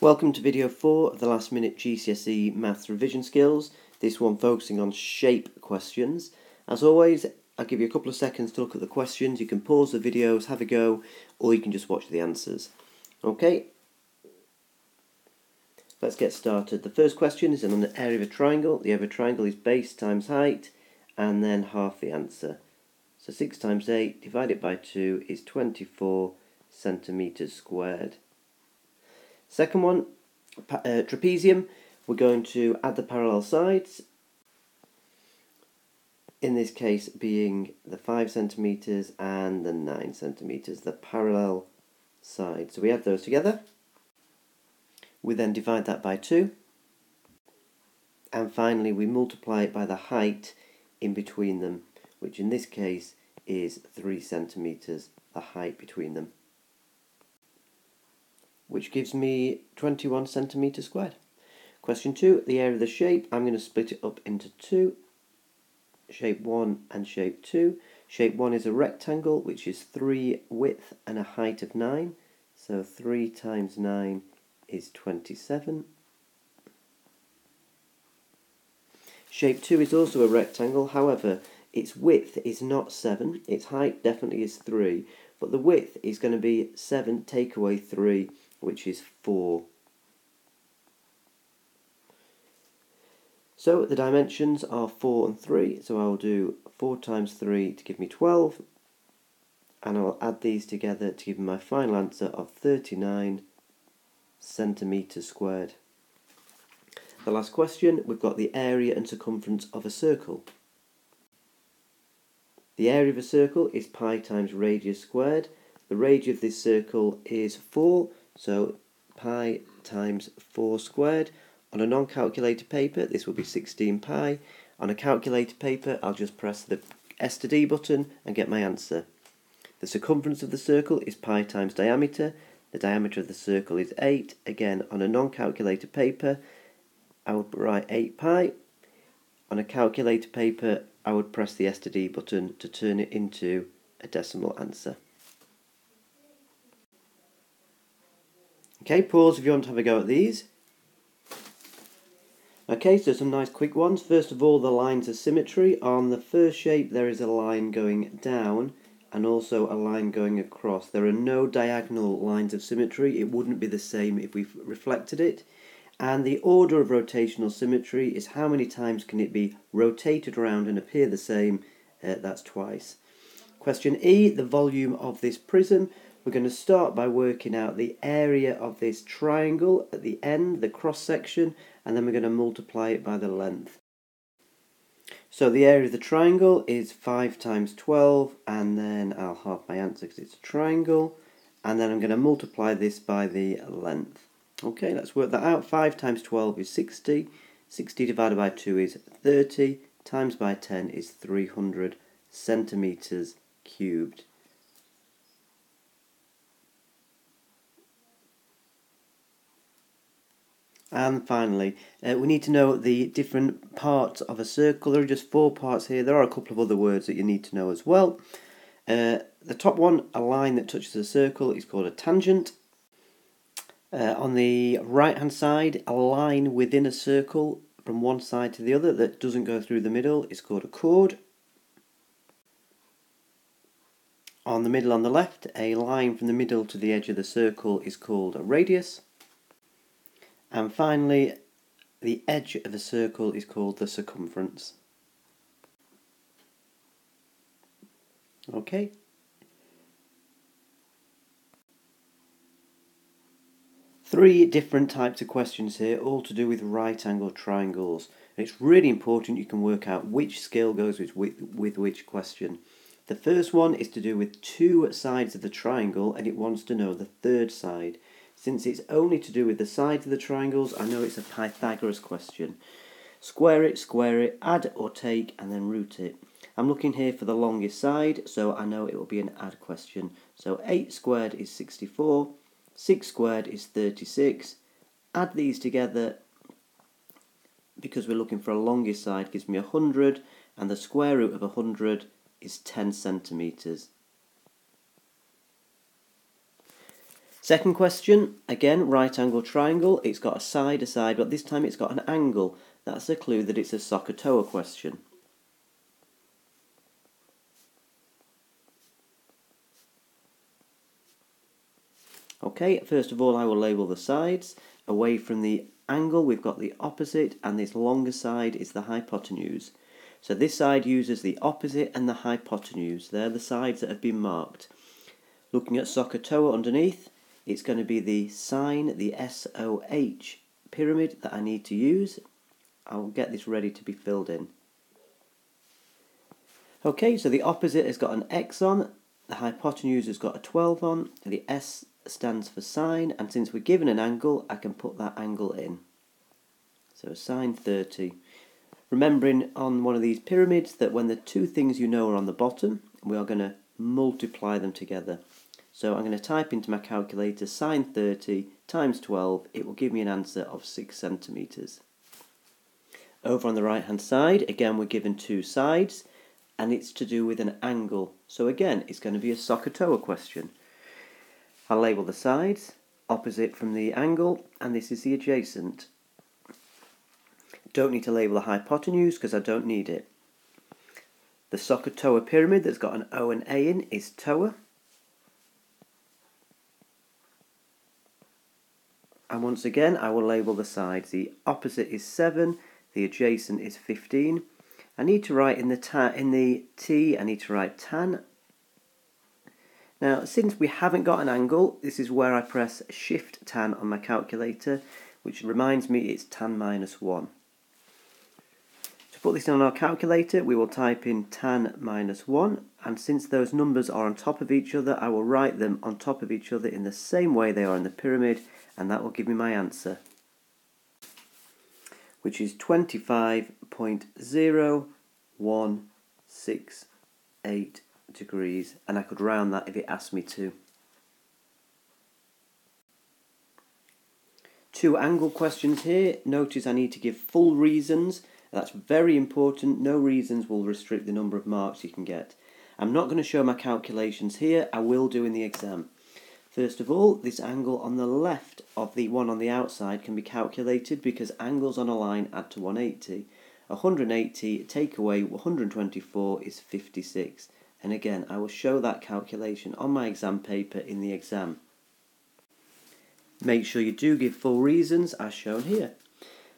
Welcome to video 4 of the last minute GCSE Maths revision skills, this one focusing on shape questions. As always, I'll give you a couple of seconds to look at the questions, you can pause the videos, have a go, or you can just watch the answers. Okay, let's get started. The first question is on the area of a triangle. The area of a triangle is base times height, and then half the answer. So 6 times 8 divided by 2 is 24 centimetres squared. Second one, uh, trapezium, we're going to add the parallel sides, in this case being the 5 centimetres and the 9 centimetres, the parallel sides. So we add those together, we then divide that by 2, and finally we multiply it by the height in between them, which in this case is 3 centimetres, the height between them which gives me 21 centimetres squared. Question 2, the area of the shape, I'm going to split it up into two, shape 1 and shape 2. Shape 1 is a rectangle which is 3 width and a height of 9, so 3 times 9 is 27. Shape 2 is also a rectangle, however, its width is not 7, its height definitely is 3, but the width is going to be 7 take away 3, which is 4. So the dimensions are 4 and 3, so I'll do 4 times 3 to give me 12, and I'll add these together to give me my final answer of 39 centimetres squared. The last question, we've got the area and circumference of a circle. The area of a circle is pi times radius squared. The radius of this circle is 4, so pi times 4 squared. On a non-calculator paper, this will be 16 pi. On a calculator paper, I'll just press the S to D button and get my answer. The circumference of the circle is pi times diameter. The diameter of the circle is 8. Again, on a non-calculator paper, I would write 8 pi. On a calculator paper, I would press the S to D button to turn it into a decimal answer. Okay, pause if you want to have a go at these. Okay, so some nice quick ones. First of all, the lines of symmetry. On the first shape, there is a line going down and also a line going across. There are no diagonal lines of symmetry. It wouldn't be the same if we reflected it. And the order of rotational symmetry is how many times can it be rotated around and appear the same. Uh, that's twice. Question E, the volume of this prism. We're going to start by working out the area of this triangle at the end, the cross section, and then we're going to multiply it by the length. So the area of the triangle is 5 times 12, and then I'll half my answer because it's a triangle, and then I'm going to multiply this by the length. Okay, let's work that out. 5 times 12 is 60, 60 divided by 2 is 30, times by 10 is 300 centimetres cubed. And finally, uh, we need to know the different parts of a circle. There are just four parts here. There are a couple of other words that you need to know as well. Uh, the top one, a line that touches a circle, is called a tangent. Uh, on the right hand side, a line within a circle from one side to the other that doesn't go through the middle is called a chord. On the middle on the left, a line from the middle to the edge of the circle is called a radius. And finally, the edge of a circle is called the circumference. Okay. Three different types of questions here, all to do with right angled triangles. And it's really important you can work out which scale goes with, with, with which question. The first one is to do with two sides of the triangle and it wants to know the third side. Since it's only to do with the sides of the triangles, I know it's a Pythagoras question. Square it, square it, add or take, and then root it. I'm looking here for the longest side, so I know it will be an add question. So 8 squared is 64, 6 squared is 36. Add these together, because we're looking for a longest side, gives me 100, and the square root of 100 is 10 centimetres. Second question, again, right angle triangle. It's got a side, a side, but this time it's got an angle. That's a clue that it's a SOHCAHTOA question. Okay, first of all I will label the sides. Away from the angle we've got the opposite and this longer side is the hypotenuse. So this side uses the opposite and the hypotenuse. They're the sides that have been marked. Looking at SOHCAHTOA underneath, it's going to be the sine, the SOH pyramid that I need to use. I'll get this ready to be filled in. Okay, so the opposite has got an x on, the hypotenuse has got a 12 on, the S stands for sine, and since we're given an angle, I can put that angle in. So sine 30. Remembering on one of these pyramids that when the two things you know are on the bottom, we are going to multiply them together. So I'm going to type into my calculator sine 30 times 12, it will give me an answer of 6 centimetres. Over on the right hand side, again we're given two sides, and it's to do with an angle. So again, it's going to be a SOHCAHTOA question. I'll label the sides, opposite from the angle, and this is the adjacent. Don't need to label the hypotenuse because I don't need it. The SOHCAHTOA pyramid that's got an O and A in is TOA. And once again, I will label the sides. The opposite is 7, the adjacent is 15. I need to write in the, ta in the T, I need to write tan now, since we haven't got an angle, this is where I press Shift tan on my calculator, which reminds me it's tan minus 1. To put this on our calculator, we will type in tan minus 1, and since those numbers are on top of each other, I will write them on top of each other in the same way they are in the pyramid, and that will give me my answer, which is 25.0168 degrees and I could round that if it asked me to. Two angle questions here. Notice I need to give full reasons. That's very important. No reasons will restrict the number of marks you can get. I'm not going to show my calculations here. I will do in the exam. First of all, this angle on the left of the one on the outside can be calculated because angles on a line add to 180. 180 take away 124 is 56 and again I will show that calculation on my exam paper in the exam. Make sure you do give full reasons as shown here.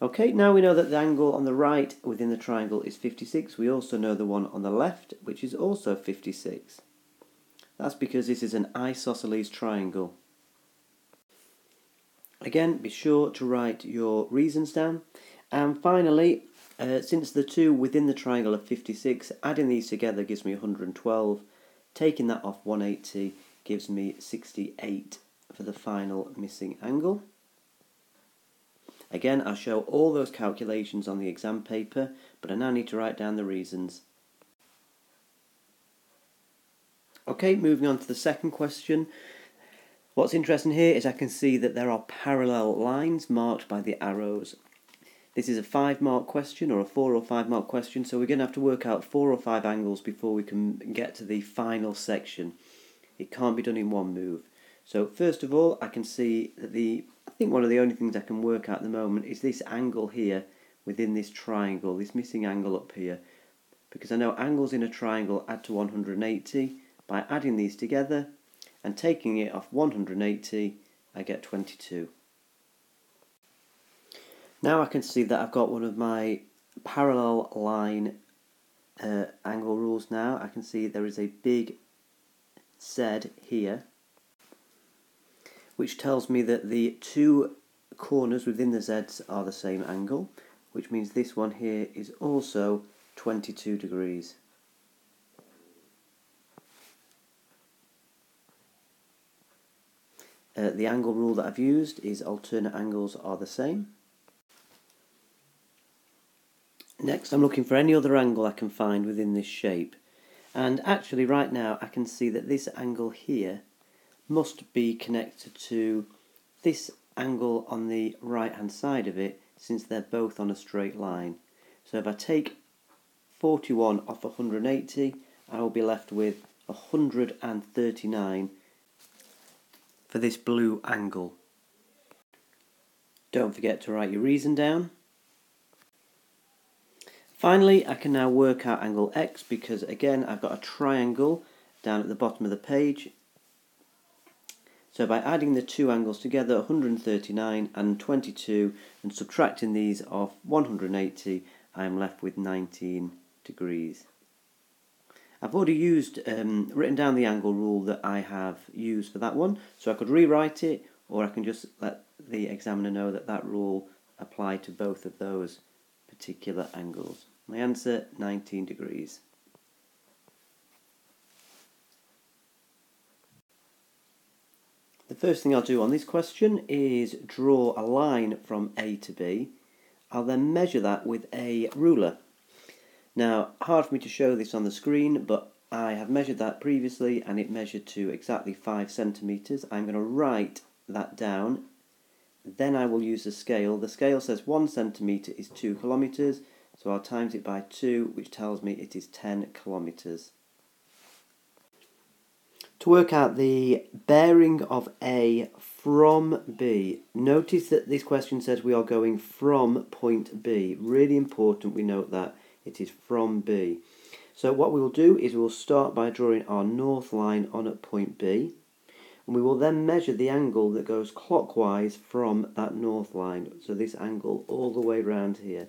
Okay, now we know that the angle on the right within the triangle is 56. We also know the one on the left, which is also 56. That's because this is an isosceles triangle. Again, be sure to write your reasons down. And finally, uh, since the two within the triangle are 56, adding these together gives me 112. Taking that off 180 gives me 68 for the final missing angle. Again, I'll show all those calculations on the exam paper, but I now need to write down the reasons. Okay, moving on to the second question. What's interesting here is I can see that there are parallel lines marked by the arrows. This is a five mark question or a four or five mark question, so we're going to have to work out four or five angles before we can get to the final section. It can't be done in one move. So first of all, I can see that the, I think one of the only things I can work out at the moment is this angle here within this triangle, this missing angle up here. Because I know angles in a triangle add to 180. By adding these together and taking it off 180, I get 22. Now I can see that I've got one of my parallel line uh, angle rules now. I can see there is a big Z here which tells me that the two corners within the Z's are the same angle which means this one here is also 22 degrees. Uh, the angle rule that I've used is alternate angles are the same. Next I'm looking for any other angle I can find within this shape and actually right now I can see that this angle here must be connected to this angle on the right hand side of it since they're both on a straight line. So if I take 41 off 180 I will be left with 139 for this blue angle. Don't forget to write your reason down. Finally, I can now work out angle x because again I've got a triangle down at the bottom of the page. So by adding the two angles together, 139 and 22, and subtracting these off 180, I am left with 19 degrees. I've already used, um, written down the angle rule that I have used for that one, so I could rewrite it, or I can just let the examiner know that that rule applied to both of those particular angles. My answer, 19 degrees. The first thing I'll do on this question is draw a line from A to B. I'll then measure that with a ruler. Now, hard for me to show this on the screen, but I have measured that previously and it measured to exactly 5 centimetres. I'm going to write that down. Then I will use the scale. The scale says 1 centimetre is 2 kilometres, so I'll times it by 2, which tells me it is 10 kilometres. To work out the bearing of A from B, notice that this question says we are going from point B. Really important we note that. It is from B. So what we will do is we will start by drawing our north line on at point B and we will then measure the angle that goes clockwise from that north line. So this angle all the way around here.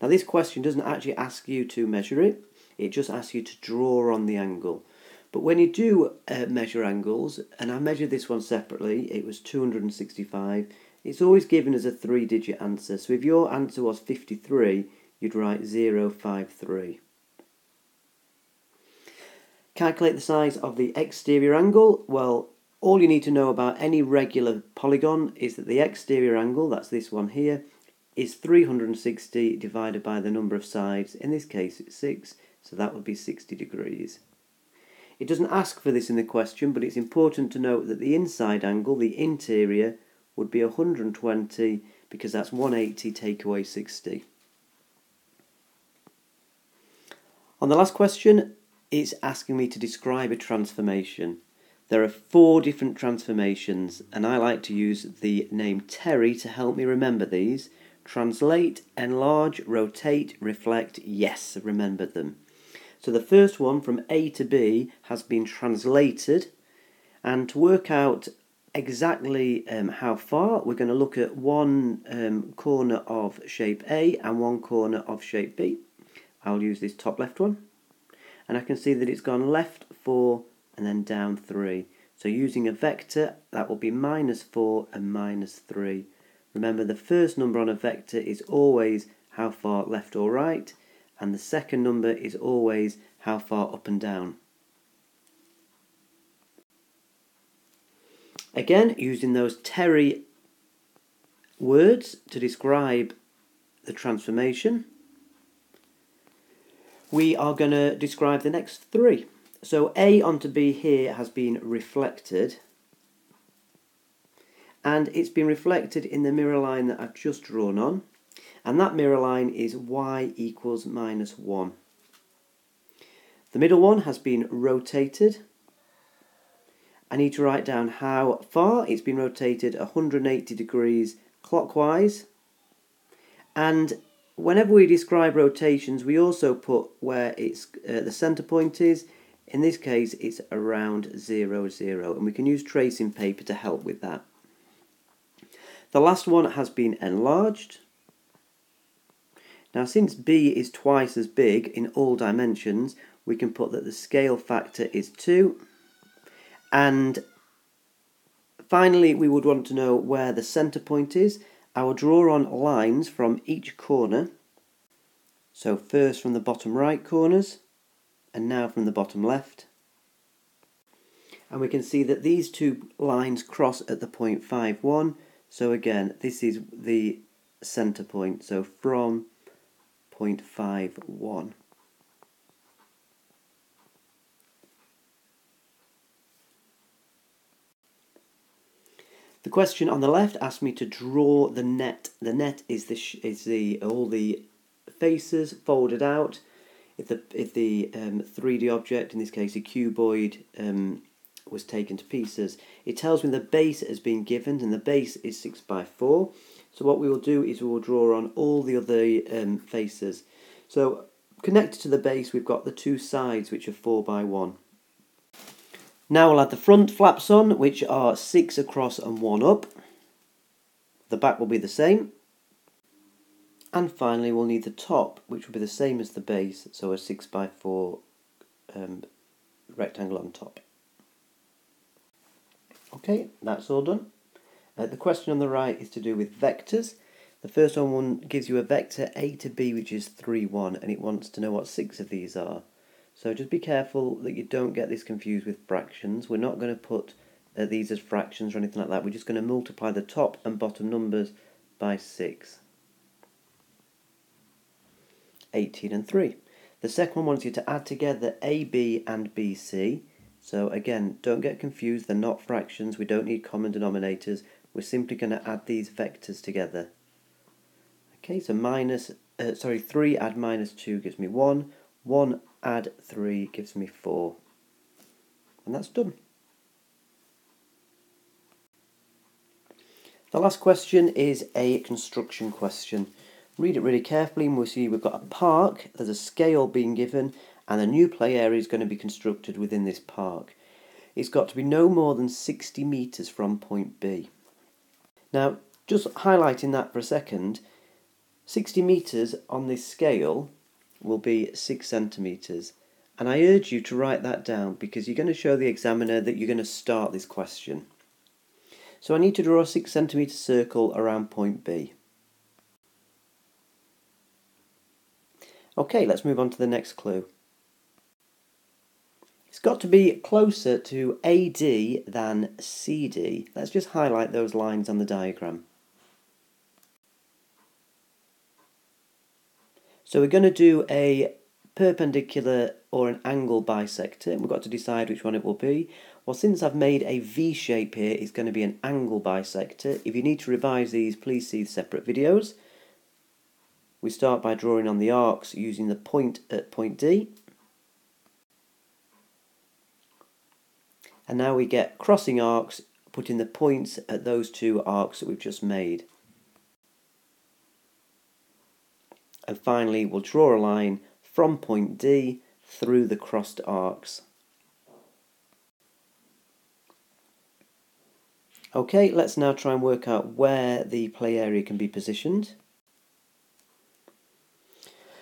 Now this question doesn't actually ask you to measure it, it just asks you to draw on the angle. But when you do uh, measure angles, and I measured this one separately, it was 265, it's always given as a three digit answer. So if your answer was 53, you'd write 053. Calculate the size of the exterior angle. Well, all you need to know about any regular polygon is that the exterior angle, that's this one here, is 360 divided by the number of sides. In this case, it's 6, so that would be 60 degrees. It doesn't ask for this in the question, but it's important to note that the inside angle, the interior, would be 120 because that's 180 take away 60. On the last question, it's asking me to describe a transformation. There are four different transformations, and I like to use the name Terry to help me remember these. Translate, enlarge, rotate, reflect, yes, remember them. So the first one from A to B has been translated, and to work out exactly um, how far, we're going to look at one um, corner of shape A and one corner of shape B. I'll use this top left one. And I can see that it's gone left 4 and then down 3 so using a vector that will be minus 4 and minus 3 remember the first number on a vector is always how far left or right and the second number is always how far up and down. Again using those Terry words to describe the transformation we are going to describe the next three. So A onto B here has been reflected and it's been reflected in the mirror line that I've just drawn on and that mirror line is y equals minus 1. The middle one has been rotated. I need to write down how far it's been rotated 180 degrees clockwise and whenever we describe rotations, we also put where it's uh, the center point is. In this case, it's around 0, 0, and we can use tracing paper to help with that. The last one has been enlarged. Now, since B is twice as big in all dimensions, we can put that the scale factor is 2. And finally, we would want to know where the center point is. I will draw on lines from each corner. So first from the bottom right corners and now from the bottom left. And we can see that these two lines cross at the point 51. So again, this is the center point. So from point 51. The question on the left asked me to draw the net. The net is the is the all the faces folded out. If the if the um, 3D object, in this case a cuboid, um, was taken to pieces. It tells me the base has been given and the base is 6 by 4. So what we will do is we will draw on all the other um, faces. So connected to the base we've got the two sides which are 4 by 1. Now we'll add the front flaps on which are 6 across and 1 up. The back will be the same. And finally we'll need the top which will be the same as the base so a 6 by 4 um, rectangle on top. Okay, that's all done. Uh, the question on the right is to do with vectors. The first one gives you a vector a to b which is 3, 1 and it wants to know what six of these are. So just be careful that you don't get this confused with fractions. We're not going to put uh, these as fractions or anything like that. We're just going to multiply the top and bottom numbers by 6. 18 and 3. The second one wants you to add together AB and BC. So again, don't get confused, they're not fractions, we don't need common denominators, we're simply going to add these vectors together. Okay, so minus, uh, sorry, 3 add minus 2 gives me 1, 1 add 3 gives me 4. And that's done. The last question is a construction question. Read it really carefully and we'll see we've got a park, there's a scale being given and a new play area is going to be constructed within this park. It's got to be no more than 60 metres from point B. Now, just highlighting that for a second, 60 metres on this scale will be 6 centimetres. And I urge you to write that down because you're going to show the examiner that you're going to start this question. So I need to draw a 6 centimetre circle around point B. Okay, let's move on to the next clue. It's got to be closer to AD than CD. Let's just highlight those lines on the diagram. So we're going to do a perpendicular or an angle bisector. And We've got to decide which one it will be. Well, since I've made a V shape here, it's going to be an angle bisector. If you need to revise these, please see the separate videos. We start by drawing on the arcs using the point at point D. And now we get crossing arcs, putting the points at those two arcs that we've just made. And finally, we'll draw a line from point D through the crossed arcs. Okay, let's now try and work out where the play area can be positioned.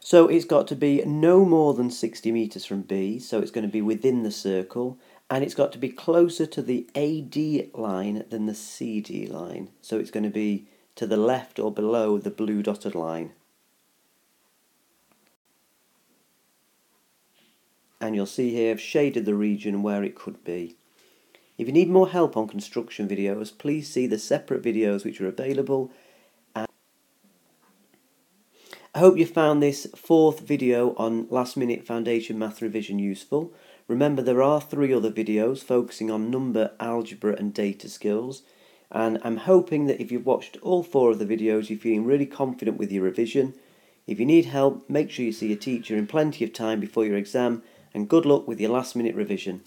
So it's got to be no more than 60 metres from B, so it's going to be within the circle, and it's got to be closer to the AD line than the CD line, so it's going to be to the left or below the blue dotted line. And you'll see here I've shaded the region where it could be. If you need more help on construction videos, please see the separate videos which are available I hope you found this fourth video on last minute foundation math revision useful. Remember there are three other videos focusing on number, algebra and data skills and I'm hoping that if you've watched all four of the videos you're feeling really confident with your revision. If you need help make sure you see a teacher in plenty of time before your exam and good luck with your last minute revision.